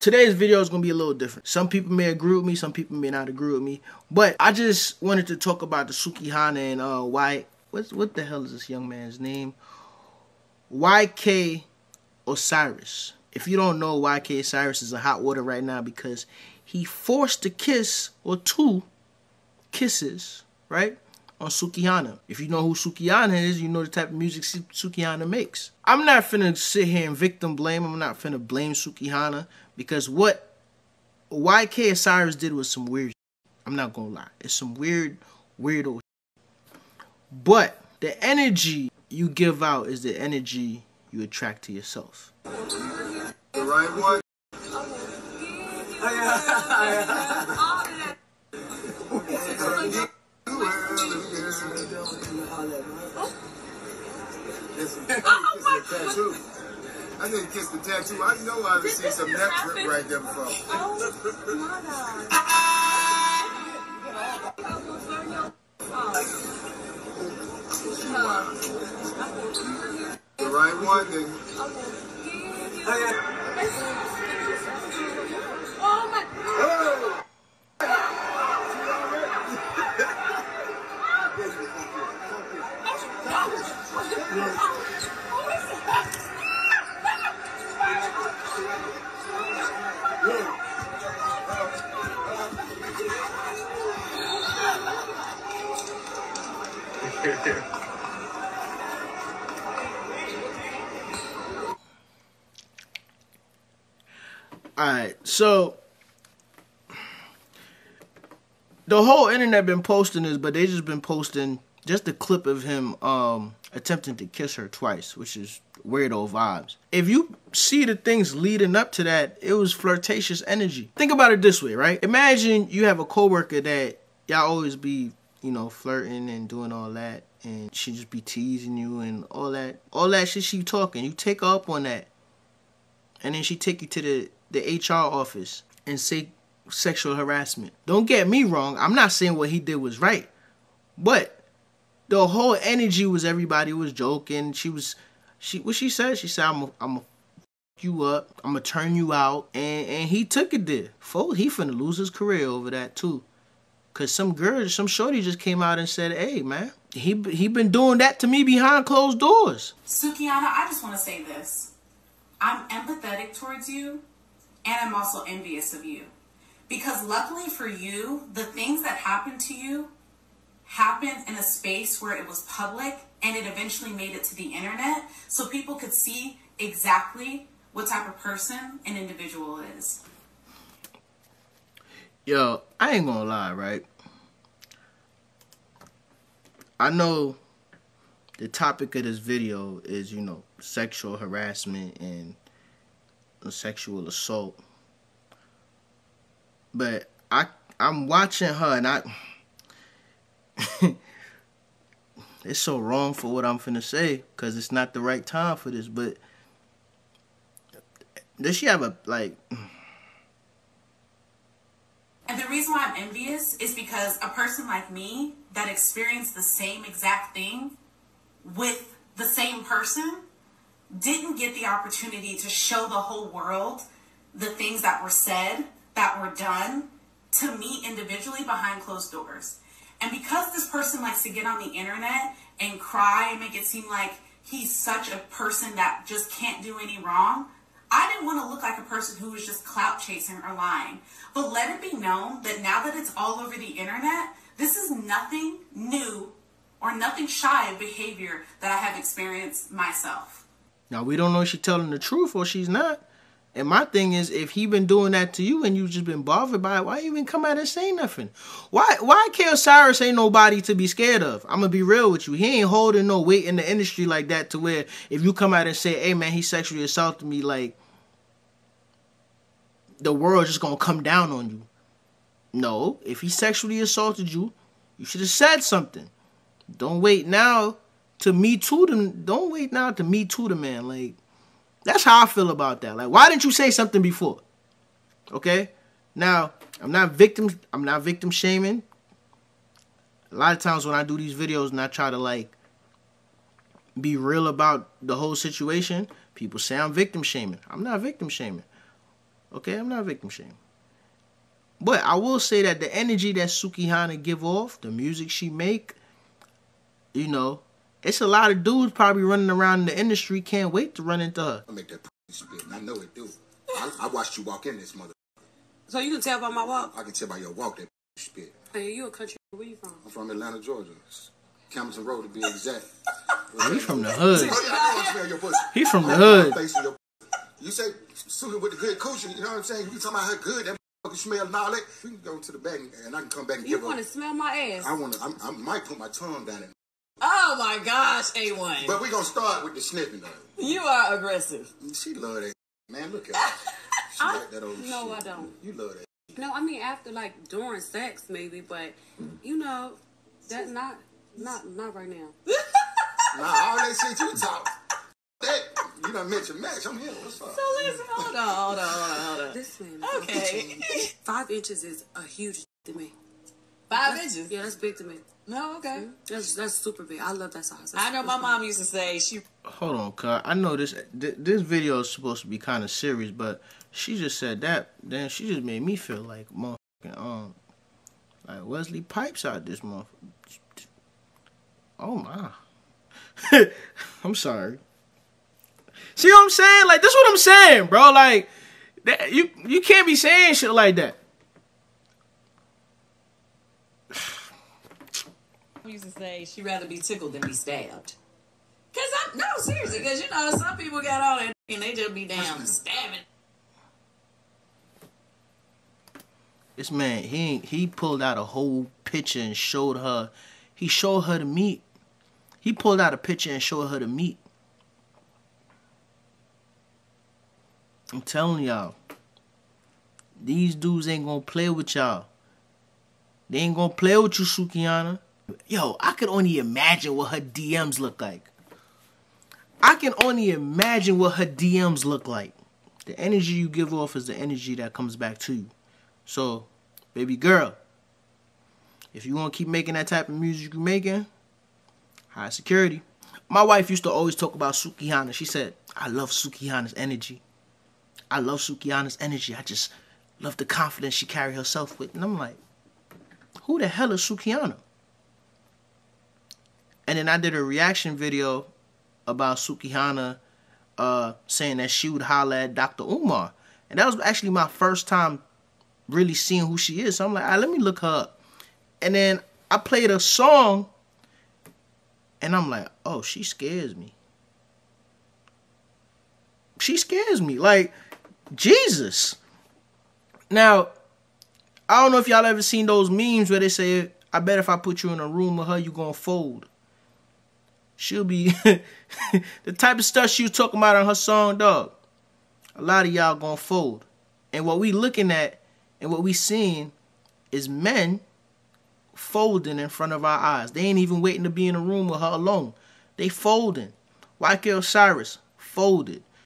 Today's video is going to be a little different. Some people may agree with me, some people may not agree with me. But I just wanted to talk about the Sukihana and uh, why. What's, what the hell is this young man's name? YK Osiris. If you don't know, YK Osiris is a hot water right now because he forced a kiss or two kisses, right? On Sukihana. If you know who Sukihana is, you know the type of music Sukihana makes. I'm not finna sit here and victim blame. I'm not finna blame Sukihana because what YK Osiris did was some weird. I'm not gonna lie, it's some weird, weirdo. But the energy you give out is the energy you attract to yourself. The right one. Didn't kiss the tattoo. I know I've seen some neck right there before. Oh my Alright, so the whole internet been posting this, but they just been posting just a clip of him um attempting to kiss her twice, which is weirdo vibes. If you see the things leading up to that, it was flirtatious energy. Think about it this way, right? Imagine you have a coworker that y'all always be, you know, flirting and doing all that, and she just be teasing you and all that, all that shit she talking. You take her up on that, and then she take you to the the HR office and say sexual harassment. Don't get me wrong. I'm not saying what he did was right, but the whole energy was everybody was joking. She was, she what she said. She said, "I'm, a, I'm a you up. I'm gonna turn you out," and and he took it there. Folks, he finna lose his career over that too, cause some girl, some shorty just came out and said, "Hey, man." He he been doing that to me behind closed doors. Sukihana, I just want to say this. I'm empathetic towards you and I'm also envious of you. Because luckily for you, the things that happened to you happened in a space where it was public and it eventually made it to the internet so people could see exactly what type of person an individual is. Yo, I ain't gonna lie, right? I know the topic of this video is, you know, sexual harassment and sexual assault. But I I'm watching her and I it's so wrong for what I'm finna say because it's not the right time for this. But does she have a like? And the reason why I'm envious is because a person like me that experienced the same exact thing with the same person didn't get the opportunity to show the whole world the things that were said, that were done to me individually behind closed doors. And because this person likes to get on the internet and cry and make it seem like he's such a person that just can't do any wrong, I didn't want to look like a person who was just clout chasing or lying. But let it be known that now that it's all over the internet, this is nothing new or nothing shy of behavior that I have experienced myself. Now we don't know if she's telling the truth or she's not. And my thing is, if he been doing that to you and you just been bothered by it, why even come out and say nothing? Why YK Osiris ain't nobody to be scared of? I'm gonna be real with you. He ain't holding no weight in the industry like that to where if you come out and say, hey man, he sexually assaulted me, like the world just gonna come down on you. No, if he sexually assaulted you, you should have said something. Don't wait now to me too them. Don't wait now to me too the man. Like that's how I feel about that. Like, why didn't you say something before? Okay? Now, I'm not victim I'm not victim shaming. A lot of times when I do these videos and I try to like be real about the whole situation, people say I'm victim shaming. I'm not victim shaming. Okay, I'm not victim shaming. But I will say that the energy that Sukihana give off, the music she make, you know, it's a lot of dudes probably running around in the industry can't wait to run into her. I make that spit, and I know it do. I, I watched you walk in this mother. So you can tell by my walk. I can tell by your walk that spit. Hey, you a country? Where you from? I'm from Atlanta, Georgia. Campbellton Road to be exact. He from the hood. Oh, yeah, I know I smell your pussy. He from the hood. You say Suki with the good coochie, you know what I'm saying? You talking about her good, that motherfucker smell and all that. We can go to the back and, I can come back and give You want to her. smell my ass? I want to, I might put my tongue down it. Oh my gosh, A1. But we going to start with the sniffing though. You are aggressive. She love that. Man, look at her. She I- like that old no, shit. I don't. You love that. No, I mean after like during sex maybe, but you know that's not not not right now. Nah, all that shit you talk. That, you done mentioned Max. I'm here. What's up? So listen, hold on, hold on, hold on, hold on. This man. is Okay. Five inches is a huge to me. Five That's- inches. Yeah, that's big to me. No, okay. That's that's super big. I love that size. That's I know my super mom used to say she Hold on, cuz I know this th- this video is supposed to be kind of serious, but she just said that. Then she just made me feel like motherfucking um, like Wesley Snipes out this month. Oh my, I'm sorry. See what I'm saying? Like this, what I'm saying, bro. Like that, you you can't be saying shit like that. I used to say she'd rather be tickled than be stabbed. Cause I'm no seriously, cause you know some people got all that and they just be damn stabbing. This man, he he pulled out a whole picture and showed her. He showed her the meat. He pulled out a picture and showed her the meat. I'm telling y'all, these dudes ain't gonna play with y'all. They ain't gonna play with you, Sukihana. Yo, I could only imagine what her DMs look like. I can only imagine what her DMs look like. The energy you give off is the energy that comes back to you. So, baby girl, if you want to keep making that type of music you're making, high security. My wife used to always talk about Sukihana. She said, I love Sukihana's energy. I love Sukihana's energy. I just love the confidence she carry herself with. And I'm like, who the hell is Sukihana? And then I did a reaction video about Sukihana uh, saying that she would holler at Dr. Umar. And that was actually my first time really seeing who she is. So I'm like, all right, let me look her up. And then I played a song, and I'm like, oh, she scares me. She scares me. Like, Jesus. Now, I don't know if y'all ever seen those memes where they say, I bet if I put you in a room with her, you gonna fold. She'll be the type of stuff she was talking about on her song, dog. A lot of y'all gonna fold. And what we looking at and what we seeing is men folding in front of our eyes. They ain't even waiting to be in a room with her alone. They folding. YK Osiris folded.